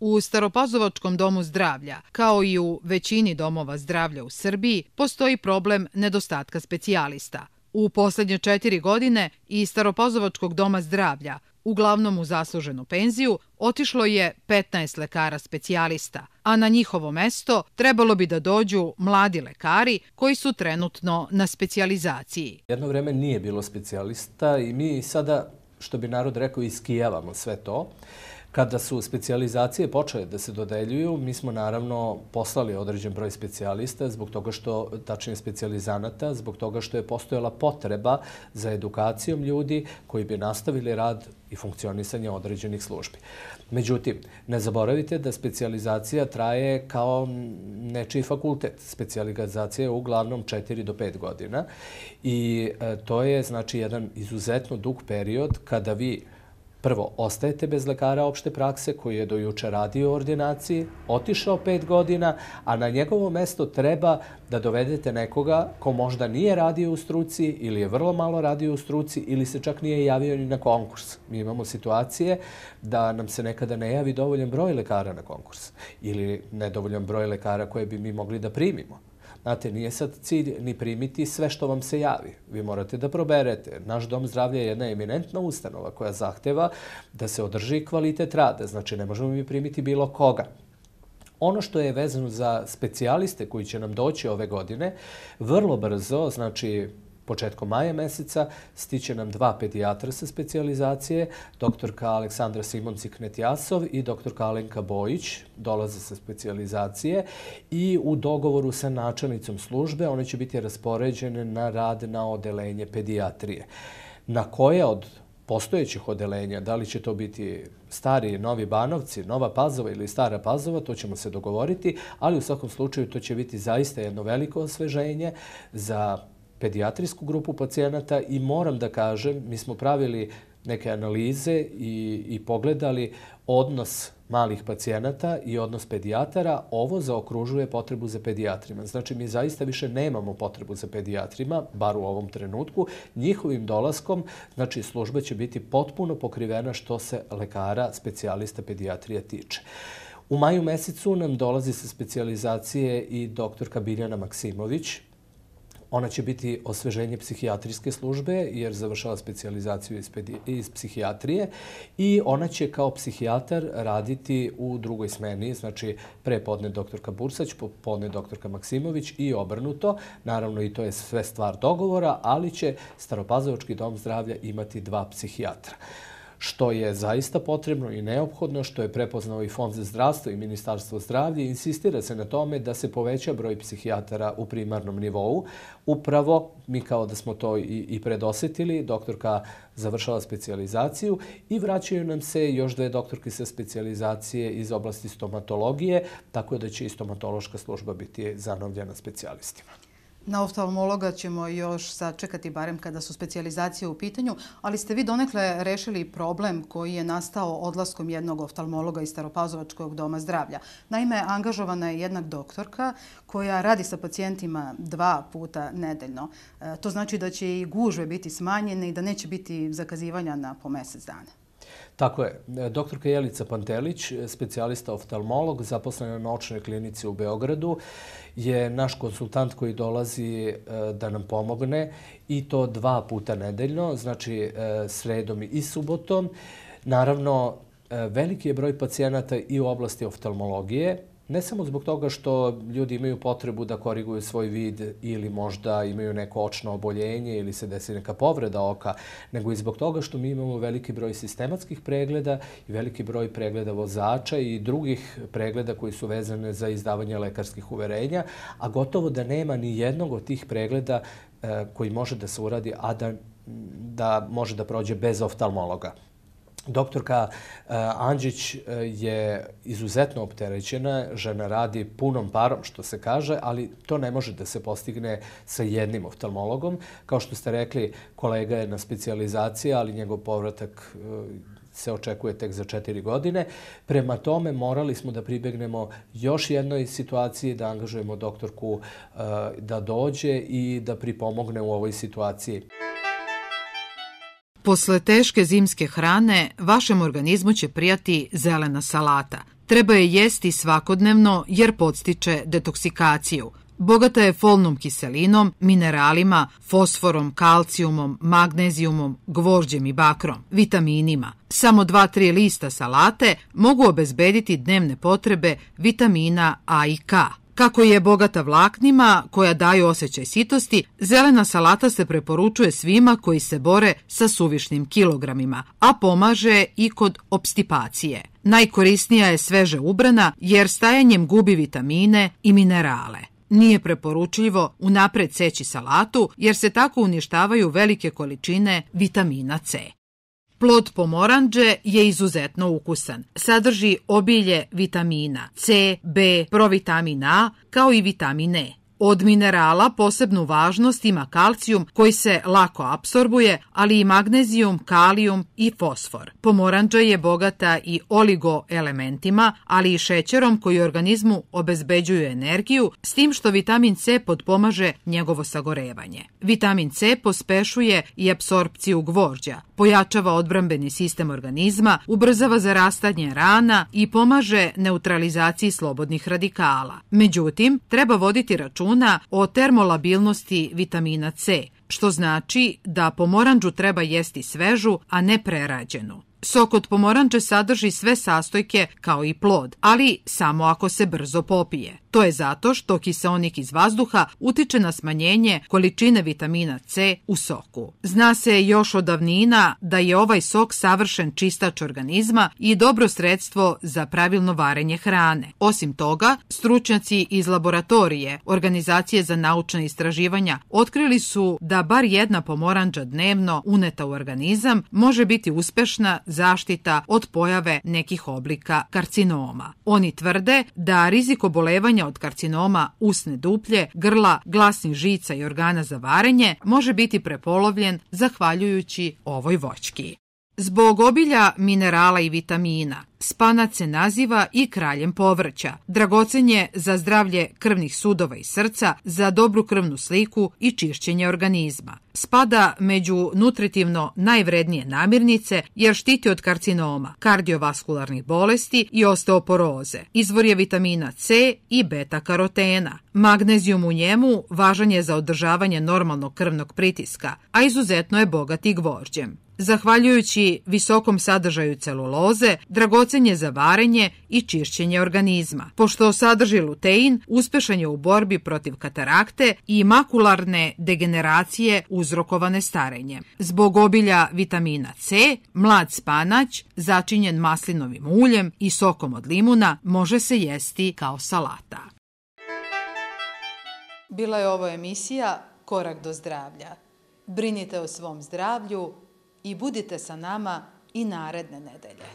U Staropazovačkom domu zdravlja, kao i u većini domova zdravlja u Srbiji, postoji problem nedostatka specijalista. U posljednje četiri godine i Staropazovačkog doma zdravlja, uglavnom u zasluženu penziju, otišlo je 15 lekara specijalista, a na njihovo mesto trebalo bi da dođu mladi lekari koji su trenutno na specijalizaciji. Jedno vreme nije bilo specijalista i mi sada, što bi narod rekao, iskijavamo sve to. Kada su specijalizacije počele da se dodeljuju, mi smo naravno poslali određen broj specijalista zbog toga što, tačnije specijalizanata, zbog toga što je postojala potreba za edukacijom ljudi koji bi nastavili rad i funkcionisanje određenih službi. Međutim, ne zaboravite da specijalizacija traje kao nečiji fakultet. Specijalizacija je uglavnom 4 do 5 godina i e, to je znači jedan izuzetno dug period kada vi Prvo, ostajete bez lekara opšte prakse koji je do juče radio u ordinaciji, otišao pet godina, a na njegovo mesto treba da dovedete nekoga ko možda nije radio u struci ili je vrlo malo radio u struci ili se čak nije javio ni na konkurs. Mi imamo situacije da nam se nekada ne javi dovoljan broj lekara na konkurs ili nedovoljan broj lekara koje bi mi mogli da primimo. Znate, nije sad cilj ni primiti sve što vam se javi. Vi morate da proberete. Naš dom zdravlja je jedna eminentna ustanova koja zahteva da se održi kvalitet rada. Znači, ne možemo mi primiti bilo koga. Ono što je vezano za specijaliste koji će nam doći ove godine, vrlo brzo, znači početkom maja meseca stiće nam dva pedijatra sa specijalizacije, doktorka Aleksandra Simonci-Knetjasov i doktorka Alenka Bojić dolaze sa specijalizacije i u dogovoru sa načelnicom službe one će biti raspoređene na rad na odelenje pedijatrije. Na koje od postojećih odelenja, da li će to biti stari Novi Banovci, Nova Pazova ili Stara Pazova, to ćemo se dogovoriti, ali u svakom slučaju to će biti zaista jedno veliko osveženje za pedijatrijsku grupu pacijenata i moram da kažem, mi smo pravili neke analize i, i pogledali odnos malih pacijenata i odnos pedijatara, ovo zaokružuje potrebu za pedijatrima. Znači, mi zaista više nemamo potrebu za pedijatrima, bar u ovom trenutku. Njihovim dolaskom, znači, služba će biti potpuno pokrivena što se lekara, specijalista pedijatrija tiče. U maju mesecu nam dolazi sa specijalizacije i doktorka Biljana Maksimović, Ona će biti osveženje psihijatrijske službe jer završava specializaciju iz, iz psihijatrije i ona će kao psihijatar raditi u drugoj smeni, znači pre podne doktorka Bursać, podne doktorka Maksimović i obrnuto. Naravno i to je sve stvar dogovora, ali će Staropazovački dom zdravlja imati dva psihijatra što je zaista potrebno i neophodno, što je prepoznao i Fond za zdravstvo i Ministarstvo zdravlja, insistira se na tome da se poveća broj psihijatara u primarnom nivou. Upravo, mi kao da smo to i, i predosetili, doktorka završala specializaciju i vraćaju nam se još dve doktorke sa specializacije iz oblasti stomatologije, tako da će i stomatološka služba biti zanovljena specijalistima. Na oftalmologa ćemo još sačekati barem kada su specializacije u pitanju, ali ste vi donekle rešili problem koji je nastao odlaskom jednog oftalmologa iz Staropazovačkog doma zdravlja. Naime, angažovana je jedna doktorka koja radi sa pacijentima dva puta nedeljno. E, to znači da će i gužve biti smanjene i da neće biti zakazivanja na po mesec dana. Tako je. Doktorka Jelica Pantelić, specijalista oftalmolog, zaposlena na očnoj klinici u Beogradu, je naš konsultant koji dolazi e, da nam pomogne i to dva puta nedeljno, znači e, sredom i subotom. Naravno, e, veliki je broj pacijenata i u oblasti oftalmologije, Ne samo zbog toga što ljudi imaju potrebu da koriguju svoj vid ili možda imaju neko očno oboljenje ili se desi neka povreda oka, nego i zbog toga što mi imamo veliki broj sistematskih pregleda i veliki broj pregleda vozača i drugih pregleda koji su vezane za izdavanje lekarskih uverenja, a gotovo da nema ni jednog od tih pregleda eh, koji može da se uradi, a da, da može da prođe bez oftalmologa. Doktorka eh, Anđić eh, je izuzetno opterećena, žena radi punom parom, što se kaže, ali to ne može da se postigne sa jednim oftalmologom. Kao što ste rekli, kolega je na specijalizaciji, ali njegov povratak eh, se očekuje tek za četiri godine. Prema tome morali smo da pribegnemo još jednoj situaciji, da angažujemo doktorku eh, da dođe i da pripomogne u ovoj situaciji. Posle teške zimske hrane, vašem organizmu će prijati zelena salata. Treba je jesti svakodnevno jer podstiče detoksikaciju. Bogata je folnom kiselinom, mineralima, fosforom, kalcijumom, magnezijumom, gvožđem i bakrom, vitaminima. Samo 2-3 lista salate mogu obezbediti dnevne potrebe vitamina A i K. Kako je bogata vlaknima koja daju osjećaj sitosti, zelena salata se preporučuje svima koji se bore sa suvišnim kilogramima, a pomaže i kod obstipacije. Najkorisnija je sveže ubrana jer stajanjem gubi vitamine i minerale. Nije preporučljivo unapred seći salatu jer se tako uništavaju velike količine vitamina C. Plod pomoranđe je izuzetno ukusan. Sadrži obilje vitamina C, B, provitamin A kao i vitamin E. Od minerala posebnu važnost ima kalcijum koji se lako apsorbuje, ali i magnezijum, kalijum i fosfor. Pomoranđa je bogata i oligoelementima, ali i šećerom koji organizmu obezbeđuju energiju, s tim što vitamin C podpomaže njegovo sagorevanje. Vitamin C pospešuje i apsorpciju gvožđa, pojačava odbrambeni sistem organizma, ubrzava zarastanje rana i pomaže neutralizaciji slobodnih radikala. Međutim, treba voditi račun računa o termolabilnosti vitamina C, što znači da pomoranđu treba jesti svežu, a ne prerađenu. Sok od pomoranče sadrži sve sastojke kao i plod, ali samo ako se brzo popije. To je zato što kiseonik iz vazduha utiče na smanjenje količine vitamina C u soku. Zna se još od davnina da je ovaj sok savršen čistač organizma i dobro sredstvo za pravilno varenje hrane. Osim toga, stručnjaci iz laboratorije Organizacije za naučne istraživanja otkrili su da bar jedna pomoranđa dnevno uneta u organizam može biti uspešna zaštita od pojave nekih oblika karcinoma. Oni tvrde da rizik obolevanja od karcinoma usne duplje, grla, glasnih žica i organa za varenje može biti prepolovljen zahvaljujući ovoj voćki. Zbog obilja minerala i vitamina, spanac se naziva i kraljem povrća. Dragocen je za zdravlje krvnih sudova i srca, za dobru krvnu sliku i čišćenje organizma. Spada među nutritivno najvrednije namirnice jer štiti od karcinoma, kardiovaskularnih bolesti i osteoporoze. Izvor je vitamina C i beta-karotena. Magnezijum u njemu važan je za održavanje normalnog krvnog pritiska, a izuzetno je bogat i gvožđem. Zahvaljujući visokom sadržaju celuloze, dragocen je za varenje i čišćenje organizma. Pošto sadrži lutein, uspešan je u borbi protiv katarakte i makularne degeneracije uzrokovane starenjem. Zbog obilja vitamina C, mlad spanać, začinjen maslinovim uljem i sokom od limuna, može se jesti kao salata. Bila je ovo emisija Korak do zdravlja. Brinite o svom zdravlju, i budite sa nama i naredne nedelje.